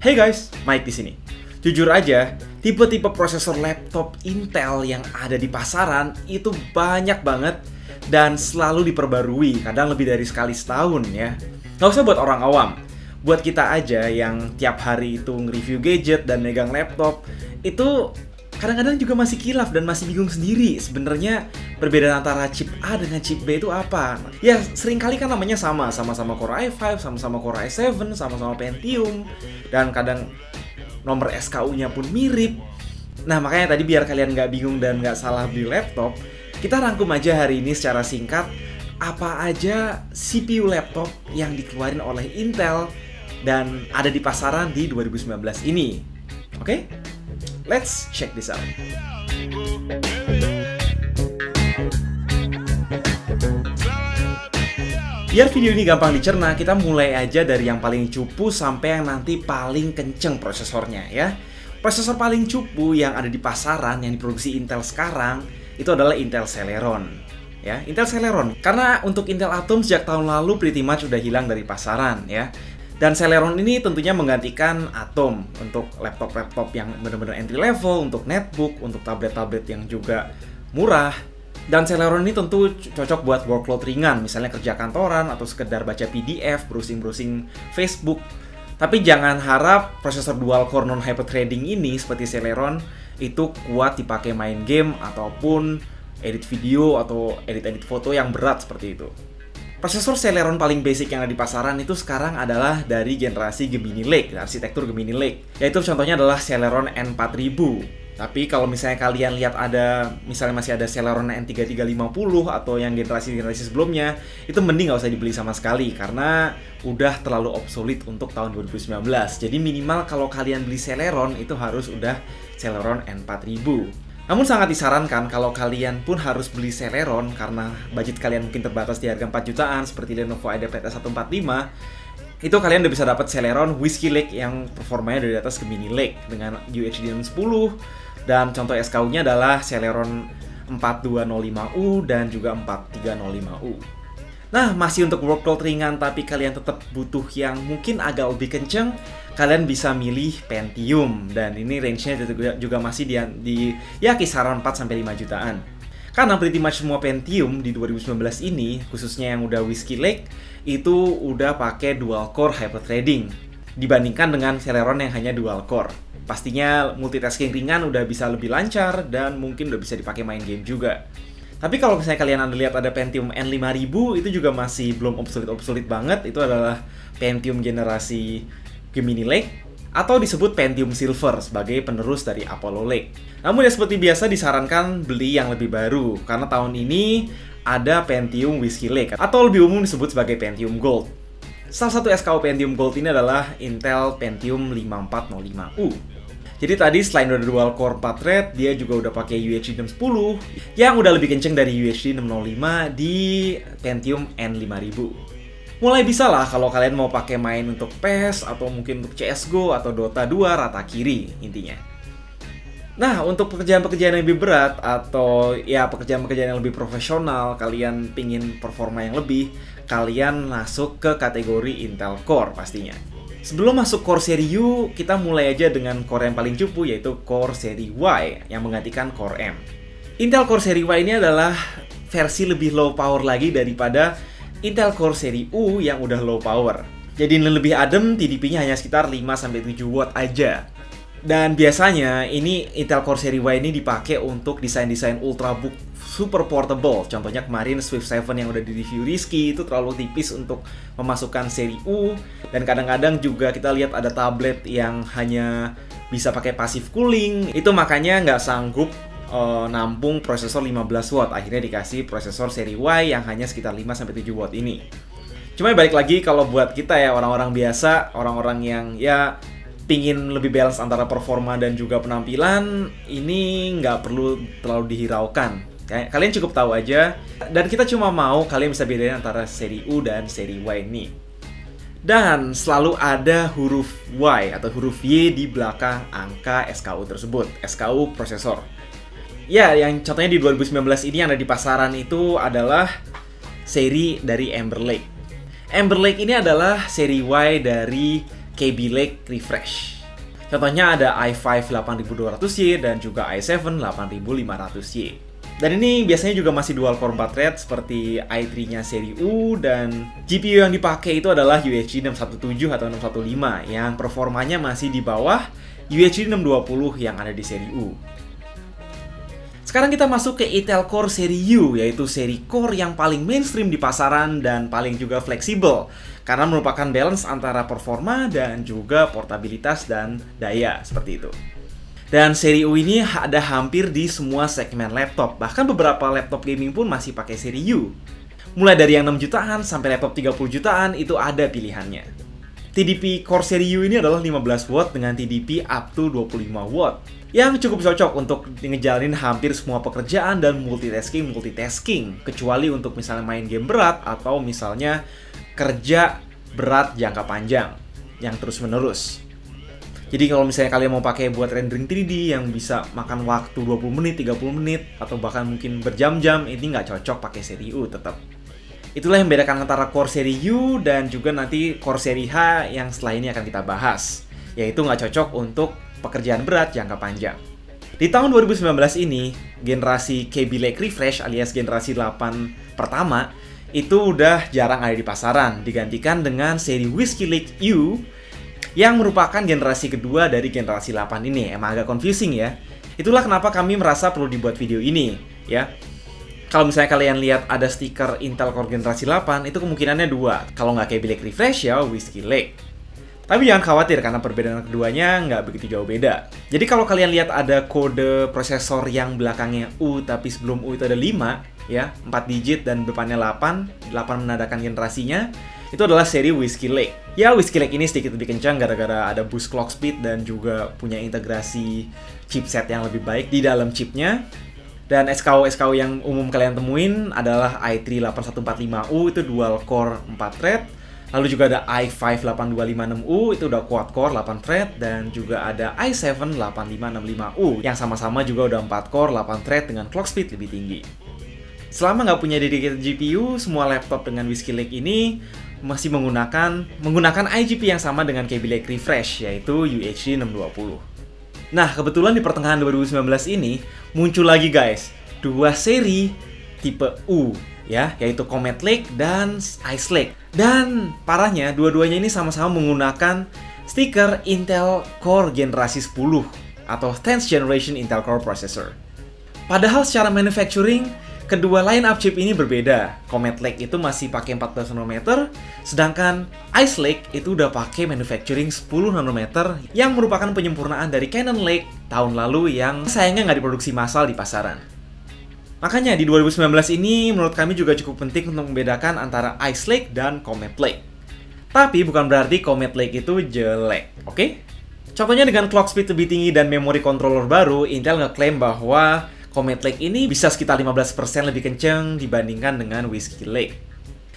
Hey guys, Mike di sini. Jujur aja, tipe-tipe prosesor laptop Intel yang ada di pasaran itu banyak banget dan selalu diperbarui, kadang lebih dari sekali setahun ya. Nggak usah buat orang awam, buat kita aja yang tiap hari itu nge-review gadget dan megang laptop, itu kadang-kadang juga masih kilaf dan masih bingung sendiri sebenarnya perbedaan antara chip A dengan chip B itu apa. Ya sering kali kan namanya sama, sama-sama Core i5, sama-sama Core i7, sama-sama Pentium, dan kadang nomor SKU-nya pun mirip. Nah makanya tadi biar kalian nggak bingung dan nggak salah beli laptop, kita rangkum aja hari ini secara singkat apa aja CPU laptop yang dikeluarin oleh Intel dan ada di pasaran di 2019 ini. Oke? Okay? Let's check this out. Biar video ini gampang dicerna, kita mulai aja dari yang paling cupu sampai yang nanti paling kenceng prosesornya ya. Prosesor paling cupu yang ada di pasaran yang diproduksi Intel sekarang itu adalah Intel Celeron. Ya, Intel Celeron. Karena untuk Intel Atom sejak tahun lalu pretty much udah hilang dari pasaran ya. Dan Celeron ini tentunya menggantikan Atom untuk laptop-laptop yang benar-benar entry level, untuk netbook, untuk tablet-tablet yang juga murah. Dan Celeron ini tentu cocok buat workload ringan, misalnya kerja kantoran atau sekedar baca PDF, browsing-browsing Facebook. Tapi jangan harap prosesor dual core non hyperthreading ini seperti Celeron itu kuat dipakai main game ataupun edit video atau edit-edit foto yang berat seperti itu. Prosesor Celeron paling basic yang ada di pasaran itu sekarang adalah dari generasi Gemini Lake, arsitektur Gemini Lake. Yaitu contohnya adalah Celeron N4000. Tapi kalau misalnya kalian lihat ada, misalnya masih ada Celeron N3350 atau yang generasi-generasi sebelumnya, itu mending nggak usah dibeli sama sekali karena udah terlalu obsolete untuk tahun 2019. Jadi minimal kalau kalian beli Celeron itu harus udah Celeron N4000. Namun sangat disarankan kalau kalian pun harus beli Celeron karena budget kalian mungkin terbatas di harga 4 jutaan seperti Lenovo IdeaPad S145 itu kalian udah bisa dapat Celeron Whiskey Lake yang performanya dari atas Gemini Lake dengan UHD 10 dan contoh SKU-nya adalah Celeron 4205U dan juga 4305U. Nah, masih untuk workload ringan tapi kalian tetap butuh yang mungkin agak lebih kenceng, kalian bisa milih Pentium dan ini range-nya juga, masih di, di ya kisaran 4 sampai 5 jutaan. Karena pretty much semua Pentium di 2019 ini, khususnya yang udah Whiskey Lake, itu udah pakai dual core hyperthreading dibandingkan dengan Celeron yang hanya dual core. Pastinya multitasking ringan udah bisa lebih lancar dan mungkin udah bisa dipakai main game juga. Tapi kalau misalnya kalian ada lihat ada Pentium N5000 itu juga masih belum obsolete-obsolete banget. Itu adalah Pentium generasi Gemini Lake atau disebut Pentium Silver sebagai penerus dari Apollo Lake. Namun ya seperti biasa disarankan beli yang lebih baru karena tahun ini ada Pentium Whiskey Lake atau lebih umum disebut sebagai Pentium Gold. Salah satu SKU Pentium Gold ini adalah Intel Pentium 5405U. Jadi tadi selain udah dual core 4 thread, dia juga udah pakai UHD 610 yang udah lebih kenceng dari UHD 605 di Pentium N5000. Mulai bisa lah kalau kalian mau pakai main untuk PES atau mungkin untuk CSGO atau Dota 2 rata kiri intinya. Nah, untuk pekerjaan-pekerjaan yang lebih berat atau ya pekerjaan-pekerjaan yang lebih profesional, kalian pingin performa yang lebih, kalian masuk ke kategori Intel Core pastinya. Sebelum masuk core seri U, kita mulai aja dengan core yang paling cupu yaitu core seri Y yang menggantikan core M. Intel Core seri Y ini adalah versi lebih low power lagi daripada Intel Core seri U yang udah low power. Jadi lebih adem, TDP-nya hanya sekitar 5-7 watt aja. Dan biasanya ini Intel Core seri Y ini dipakai untuk desain-desain ultrabook super portable. Contohnya kemarin Swift 7 yang udah di review Rizky itu terlalu tipis untuk memasukkan seri U dan kadang-kadang juga kita lihat ada tablet yang hanya bisa pakai passive cooling. Itu makanya nggak sanggup uh, nampung prosesor 15 watt. Akhirnya dikasih prosesor seri Y yang hanya sekitar 5 sampai 7 watt ini. Cuma balik lagi kalau buat kita ya orang-orang biasa, orang-orang yang ya pingin lebih balance antara performa dan juga penampilan, ini nggak perlu terlalu dihiraukan. Kalian cukup tahu aja. Dan kita cuma mau kalian bisa bedain antara seri U dan seri Y ini. Dan selalu ada huruf Y atau huruf Y di belakang angka SKU tersebut, SKU prosesor. Ya, yang contohnya di 2019 ini yang ada di pasaran itu adalah seri dari Amber Lake. Amber Lake ini adalah seri Y dari Kaby Lake Refresh. Contohnya ada i5 8200Y dan juga i7 8500Y. Dan ini biasanya juga masih dual core 4 thread seperti i3-nya seri U dan GPU yang dipakai itu adalah UHD 617 atau 615 yang performanya masih di bawah UHD 620 yang ada di seri U. Sekarang kita masuk ke Intel Core seri U, yaitu seri core yang paling mainstream di pasaran dan paling juga fleksibel karena merupakan balance antara performa dan juga portabilitas dan daya seperti itu. Dan seri U ini ada hampir di semua segmen laptop. Bahkan beberapa laptop gaming pun masih pakai seri U. Mulai dari yang 6 jutaan sampai laptop 30 jutaan itu ada pilihannya. TDP Core seri U ini adalah 15 watt dengan TDP up to 25 watt yang cukup cocok untuk ngejalanin hampir semua pekerjaan dan multitasking multitasking kecuali untuk misalnya main game berat atau misalnya kerja berat jangka panjang yang terus menerus. Jadi kalau misalnya kalian mau pakai buat rendering 3D yang bisa makan waktu 20 menit, 30 menit, atau bahkan mungkin berjam-jam, ini nggak cocok pakai seri U tetap. Itulah yang membedakan antara core seri U dan juga nanti core seri H yang setelah ini akan kita bahas. Yaitu nggak cocok untuk pekerjaan berat jangka panjang. Di tahun 2019 ini, generasi KB Lake Refresh alias generasi 8 pertama itu udah jarang ada di pasaran, digantikan dengan seri Whiskey Lake U yang merupakan generasi kedua dari generasi 8 ini. Emang agak confusing ya. Itulah kenapa kami merasa perlu dibuat video ini, ya. Kalau misalnya kalian lihat ada stiker Intel Core generasi 8, itu kemungkinannya dua. Kalau nggak kayak Lake Refresh ya Whiskey Lake. Tapi jangan khawatir karena perbedaan keduanya nggak begitu jauh beda. Jadi kalau kalian lihat ada kode prosesor yang belakangnya U tapi sebelum U itu ada 5, ya, 4 digit dan depannya 8, 8 menandakan generasinya, itu adalah seri Whiskey Lake. Ya, Whiskey Lake ini sedikit lebih kencang gara-gara ada boost clock speed dan juga punya integrasi chipset yang lebih baik di dalam chipnya. Dan SKU-SKU yang umum kalian temuin adalah i3 8145U itu dual core 4 thread. Lalu juga ada i5 8256U itu udah quad core 8 thread dan juga ada i7 8565U yang sama-sama juga udah 4 core 8 thread dengan clock speed lebih tinggi. Selama nggak punya dedicated GPU, semua laptop dengan Whiskey Lake ini masih menggunakan menggunakan IGP yang sama dengan Kaby Lake Refresh yaitu UHD 620. Nah, kebetulan di pertengahan 2019 ini muncul lagi guys dua seri tipe U ya, yaitu Comet Lake dan Ice Lake. Dan parahnya dua-duanya ini sama-sama menggunakan stiker Intel Core generasi 10 atau 10th generation Intel Core processor. Padahal secara manufacturing Kedua line up chip ini berbeda. Comet Lake itu masih pakai 14 nanometer, sedangkan Ice Lake itu udah pakai manufacturing 10 nanometer yang merupakan penyempurnaan dari Cannon Lake tahun lalu yang sayangnya nggak diproduksi massal di pasaran. Makanya di 2019 ini menurut kami juga cukup penting untuk membedakan antara Ice Lake dan Comet Lake. Tapi bukan berarti Comet Lake itu jelek, oke? Okay? Contohnya dengan clock speed lebih tinggi dan memori controller baru, Intel ngeklaim bahwa Comet Lake ini bisa sekitar 15% lebih kenceng dibandingkan dengan Whiskey Lake.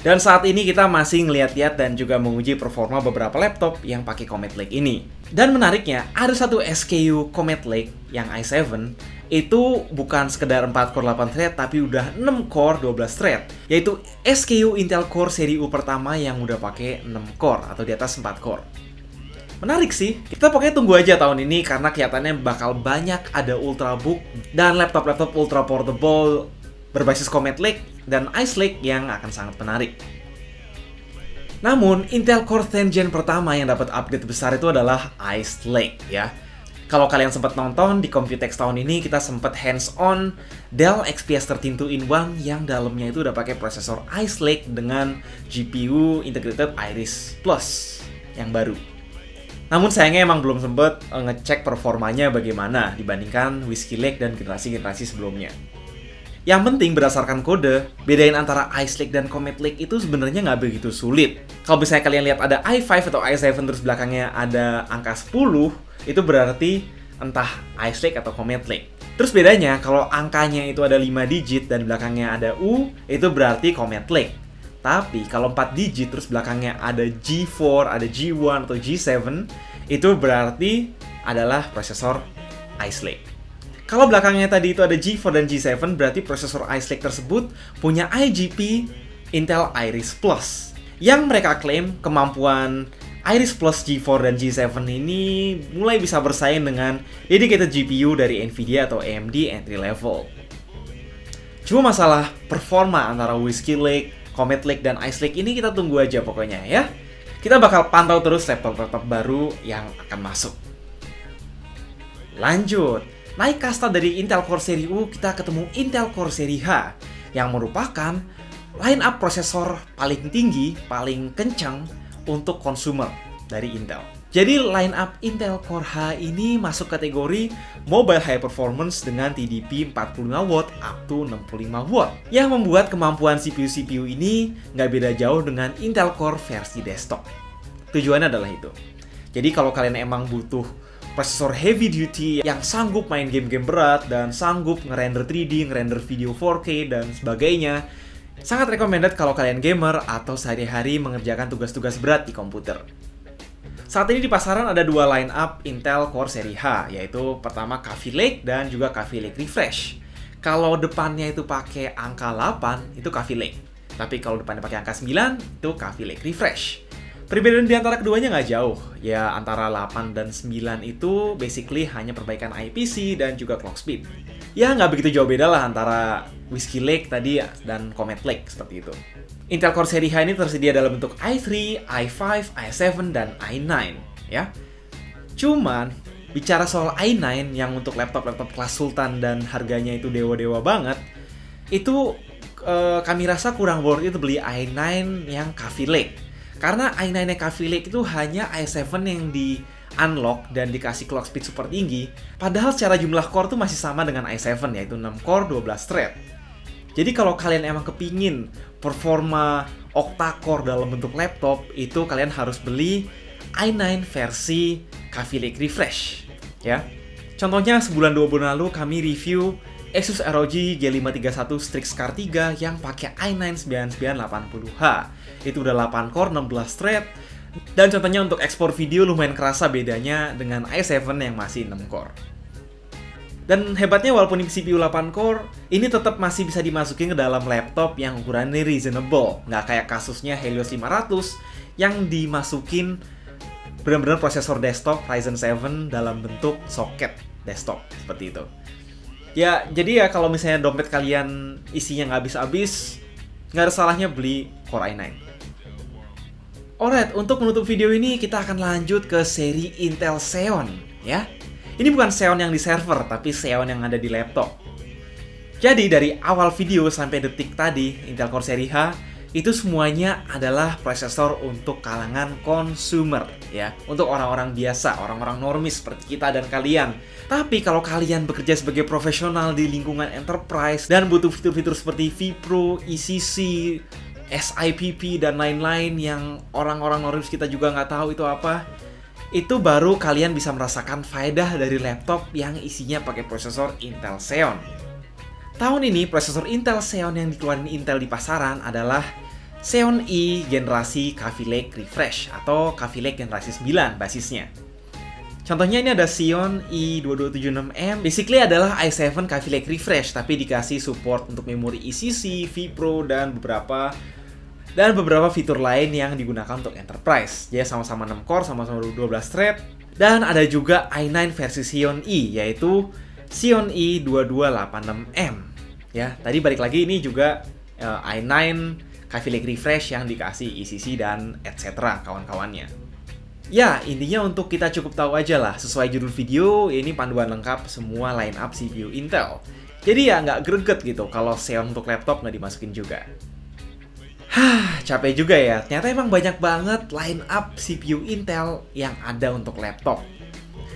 Dan saat ini kita masih ngeliat-liat dan juga menguji performa beberapa laptop yang pakai Comet Lake ini. Dan menariknya, ada satu SKU Comet Lake yang i7 itu bukan sekedar 4 core 8 thread tapi udah 6 core 12 thread yaitu SKU Intel Core seri U pertama yang udah pakai 6 core atau di atas 4 core menarik sih. Kita pokoknya tunggu aja tahun ini karena kelihatannya bakal banyak ada ultrabook dan laptop-laptop ultra portable berbasis Comet Lake dan Ice Lake yang akan sangat menarik. Namun, Intel Core 10 Gen pertama yang dapat update besar itu adalah Ice Lake ya. Kalau kalian sempat nonton di Computex tahun ini, kita sempat hands-on Dell XPS 13 2-in-1 yang dalamnya itu udah pakai prosesor Ice Lake dengan GPU Integrated Iris Plus yang baru. Namun sayangnya emang belum sempet uh, ngecek performanya bagaimana dibandingkan Whiskey Lake dan generasi-generasi sebelumnya. Yang penting berdasarkan kode, bedain antara Ice Lake dan Comet Lake itu sebenarnya nggak begitu sulit. Kalau misalnya kalian lihat ada i5 atau i7 terus belakangnya ada angka 10, itu berarti entah Ice Lake atau Comet Lake. Terus bedanya, kalau angkanya itu ada 5 digit dan belakangnya ada U, itu berarti Comet Lake. Tapi kalau 4 digit terus belakangnya ada G4, ada G1 atau G7, itu berarti adalah prosesor Ice Lake. Kalau belakangnya tadi itu ada G4 dan G7, berarti prosesor Ice Lake tersebut punya IGP Intel Iris Plus. Yang mereka klaim kemampuan Iris Plus G4 dan G7 ini mulai bisa bersaing dengan dedicated GPU dari Nvidia atau AMD entry level. Cuma masalah performa antara Whiskey Lake, Comet Lake, dan Ice Lake ini kita tunggu aja pokoknya ya. Kita bakal pantau terus laptop-laptop baru yang akan masuk. Lanjut, naik kasta dari Intel Core Series U, kita ketemu Intel Core Series H yang merupakan line up prosesor paling tinggi, paling kencang untuk consumer dari Intel. Jadi line up Intel Core H ini masuk kategori mobile high performance dengan TDP 45 watt up to 65 watt yang membuat kemampuan CPU-CPU ini nggak beda jauh dengan Intel Core versi desktop. Tujuannya adalah itu. Jadi kalau kalian emang butuh prosesor heavy duty yang sanggup main game-game berat dan sanggup ngerender 3D, ngerender video 4K dan sebagainya, sangat recommended kalau kalian gamer atau sehari-hari mengerjakan tugas-tugas berat di komputer. Saat ini di pasaran ada dua line up Intel Core Seri H, yaitu pertama Coffee Lake dan juga Coffee Lake Refresh. Kalau depannya itu pakai angka 8, itu Coffee Lake. Tapi kalau depannya pakai angka 9, itu Coffee Lake Refresh. Perbedaan di antara keduanya nggak jauh. Ya, antara 8 dan 9 itu basically hanya perbaikan IPC dan juga clock speed. Ya, nggak begitu jauh beda lah antara Whiskey Lake tadi dan Comet Lake, seperti itu. Intel Core Seri H ini tersedia dalam bentuk i3, i5, i7, dan i9 ya. Cuman bicara soal i9 yang untuk laptop-laptop kelas sultan dan harganya itu dewa-dewa banget, itu eh, kami rasa kurang worth it beli i9 yang Coffee Lake. Karena i9-nya Coffee Lake itu hanya i7 yang di unlock dan dikasih clock speed super tinggi, padahal secara jumlah core tuh masih sama dengan i7 yaitu 6 core 12 thread. Jadi kalau kalian emang kepingin performa octa-core dalam bentuk laptop, itu kalian harus beli i9 versi Coffee Lake Refresh. Ya, Contohnya sebulan dua bulan lalu kami review Asus ROG G531 Strix Car 3 yang pakai i9 9980H. Itu udah 8 core, 16 thread, dan contohnya untuk ekspor video lumayan kerasa bedanya dengan i7 yang masih 6 core. Dan hebatnya walaupun ini CPU 8 core, ini tetap masih bisa dimasukin ke dalam laptop yang ukurannya reasonable. Nggak kayak kasusnya Helios 500 yang dimasukin benar-benar prosesor desktop Ryzen 7 dalam bentuk soket desktop seperti itu. Ya, jadi ya kalau misalnya dompet kalian isinya nggak habis-habis, nggak ada salahnya beli Core i9. Alright, untuk menutup video ini kita akan lanjut ke seri Intel Xeon ya. Ini bukan Xeon yang di server, tapi Xeon yang ada di laptop. Jadi dari awal video sampai detik tadi, Intel Core Seri H itu semuanya adalah prosesor untuk kalangan consumer ya, untuk orang-orang biasa, orang-orang normis seperti kita dan kalian. Tapi kalau kalian bekerja sebagai profesional di lingkungan enterprise dan butuh fitur-fitur seperti vPro, ECC, SIPP dan lain-lain yang orang-orang normis kita juga nggak tahu itu apa, itu baru kalian bisa merasakan faedah dari laptop yang isinya pakai prosesor Intel Xeon. Tahun ini prosesor Intel Xeon yang dikeluarin Intel di pasaran adalah Xeon E generasi Coffee Lake Refresh atau Coffee Lake generasi 9 basisnya. Contohnya ini ada Xeon E2276M, basically adalah i7 Coffee Lake Refresh tapi dikasih support untuk memori ECC, vPro, dan beberapa dan beberapa fitur lain yang digunakan untuk enterprise. Jadi sama-sama 6 core, sama-sama 12 thread. Dan ada juga i9 versi Xeon E, yaitu Xeon E 2286M. Ya, tadi balik lagi ini juga uh, i9 Coffee Lake Refresh yang dikasih ECC dan etc. kawan-kawannya. Ya, intinya untuk kita cukup tahu aja lah, sesuai judul video, ini panduan lengkap semua line up CPU Intel. Jadi ya nggak greget gitu kalau Xeon untuk laptop nggak dimasukin juga. Hah, capek juga ya. Ternyata emang banyak banget line up CPU Intel yang ada untuk laptop.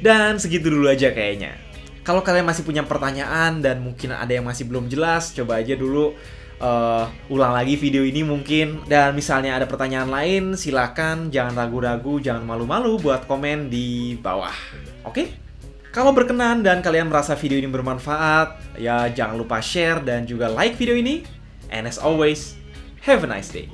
Dan segitu dulu aja kayaknya. Kalau kalian masih punya pertanyaan dan mungkin ada yang masih belum jelas, coba aja dulu uh, ulang lagi video ini mungkin. Dan misalnya ada pertanyaan lain, silakan jangan ragu-ragu, jangan malu-malu buat komen di bawah. Oke? Okay? Kalau berkenan dan kalian merasa video ini bermanfaat, ya jangan lupa share dan juga like video ini. And as always, Have a nice day.